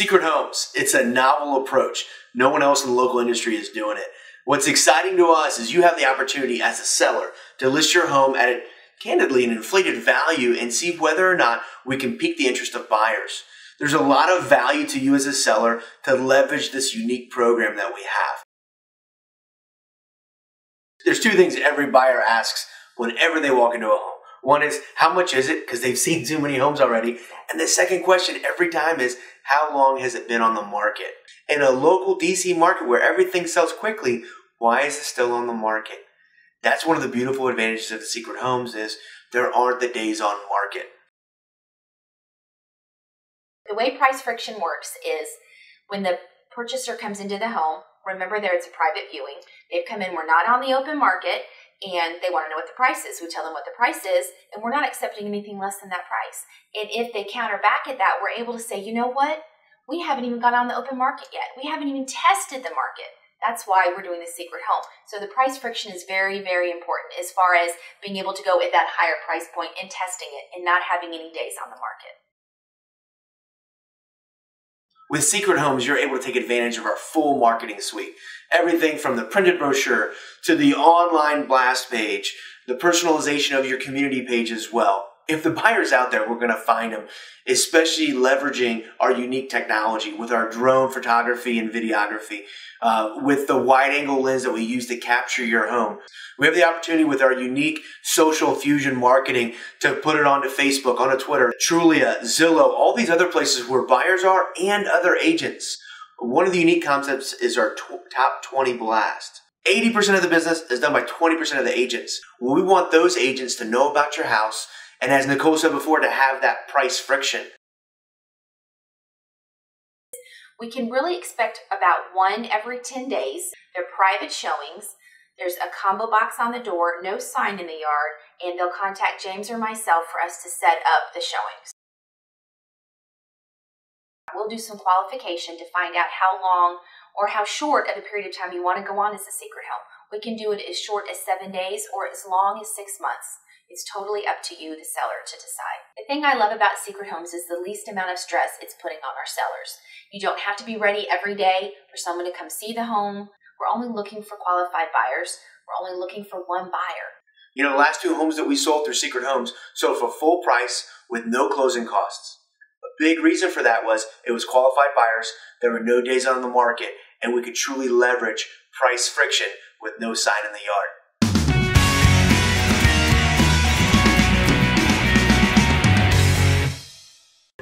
Secret Homes, it's a novel approach. No one else in the local industry is doing it. What's exciting to us is you have the opportunity as a seller to list your home at a, candidly an inflated value and see whether or not we can pique the interest of buyers. There's a lot of value to you as a seller to leverage this unique program that we have. There's two things every buyer asks whenever they walk into a home. One is, how much is it? Because they've seen too many homes already. And the second question every time is, how long has it been on the market? In a local DC market where everything sells quickly, why is it still on the market? That's one of the beautiful advantages of the secret homes is there aren't the days on market. The way price friction works is when the purchaser comes into the home, remember there it's a private viewing. They've come in, we're not on the open market and they want to know what the price is. We tell them what the price is, and we're not accepting anything less than that price. And if they counter back at that, we're able to say, you know what? We haven't even gone on the open market yet. We haven't even tested the market. That's why we're doing the secret home. So the price friction is very, very important as far as being able to go at that higher price point and testing it and not having any days on the market. With Secret Homes, you're able to take advantage of our full marketing suite. Everything from the printed brochure to the online blast page, the personalization of your community page as well. If the buyer's out there, we're going to find them, especially leveraging our unique technology with our drone photography and videography, uh, with the wide angle lens that we use to capture your home. We have the opportunity with our unique social fusion marketing to put it onto Facebook, onto Twitter, Trulia, Zillow, all these other places where buyers are and other agents. One of the unique concepts is our top 20 blast. 80% of the business is done by 20% of the agents. We want those agents to know about your house and as Nicole said before, to have that price friction. We can really expect about one every 10 days. They're private showings. There's a combo box on the door, no sign in the yard, and they'll contact James or myself for us to set up the showings. We'll do some qualification to find out how long or how short of a period of time you want to go on as a secret help. We can do it as short as seven days or as long as six months. It's totally up to you, the seller, to decide. The thing I love about Secret Homes is the least amount of stress it's putting on our sellers. You don't have to be ready every day for someone to come see the home. We're only looking for qualified buyers. We're only looking for one buyer. You know, the last two homes that we sold through Secret Homes sold for full price with no closing costs. A big reason for that was it was qualified buyers, there were no days on the market, and we could truly leverage price friction with no sign in the yard.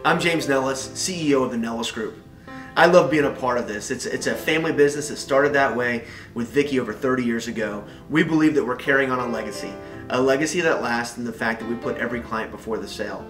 I'm James Nellis, CEO of the Nellis Group. I love being a part of this. It's, it's a family business that started that way with Vicki over 30 years ago. We believe that we're carrying on a legacy, a legacy that lasts in the fact that we put every client before the sale.